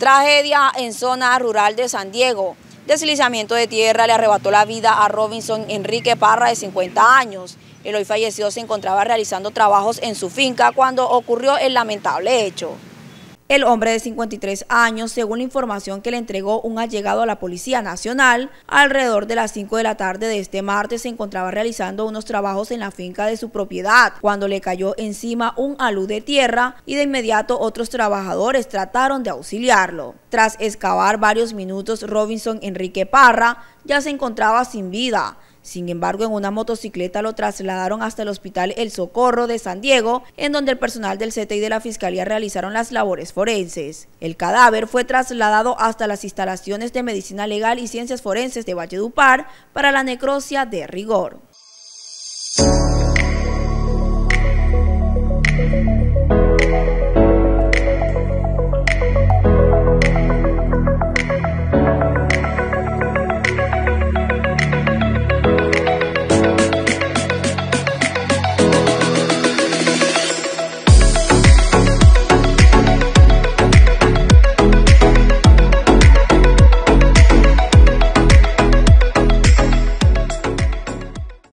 Tragedia en zona rural de San Diego. Deslizamiento de tierra le arrebató la vida a Robinson Enrique Parra de 50 años. El hoy fallecido se encontraba realizando trabajos en su finca cuando ocurrió el lamentable hecho. El hombre de 53 años, según la información que le entregó un allegado a la Policía Nacional, alrededor de las 5 de la tarde de este martes se encontraba realizando unos trabajos en la finca de su propiedad, cuando le cayó encima un alud de tierra y de inmediato otros trabajadores trataron de auxiliarlo. Tras excavar varios minutos, Robinson Enrique Parra ya se encontraba sin vida. Sin embargo, en una motocicleta lo trasladaron hasta el Hospital El Socorro de San Diego, en donde el personal del CTI de la Fiscalía realizaron las labores forenses. El cadáver fue trasladado hasta las instalaciones de Medicina Legal y Ciencias Forenses de Valledupar para la necrosia de rigor.